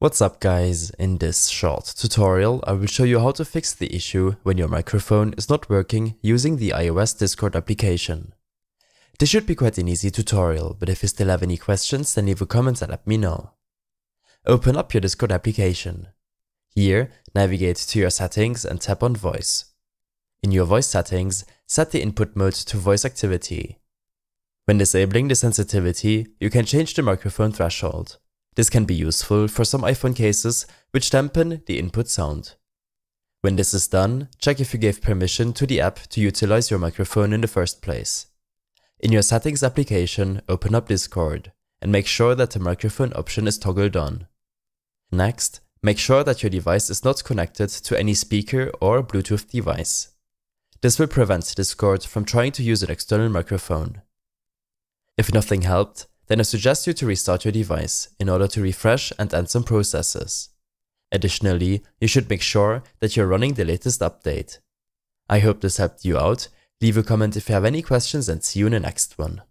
What's up guys, in this short tutorial I will show you how to fix the issue when your microphone is not working using the iOS Discord application. This should be quite an easy tutorial, but if you still have any questions then leave a comment and let me know. Open up your Discord application. Here, navigate to your settings and tap on voice. In your voice settings, set the input mode to voice activity. When disabling the sensitivity, you can change the microphone threshold. This can be useful for some iPhone cases which dampen the input sound. When this is done, check if you gave permission to the app to utilize your microphone in the first place. In your settings application, open up Discord and make sure that the microphone option is toggled on. Next, make sure that your device is not connected to any speaker or Bluetooth device. This will prevent Discord from trying to use an external microphone. If nothing helped, then I suggest you to restart your device in order to refresh and end some processes. Additionally, you should make sure that you're running the latest update. I hope this helped you out, leave a comment if you have any questions and see you in the next one.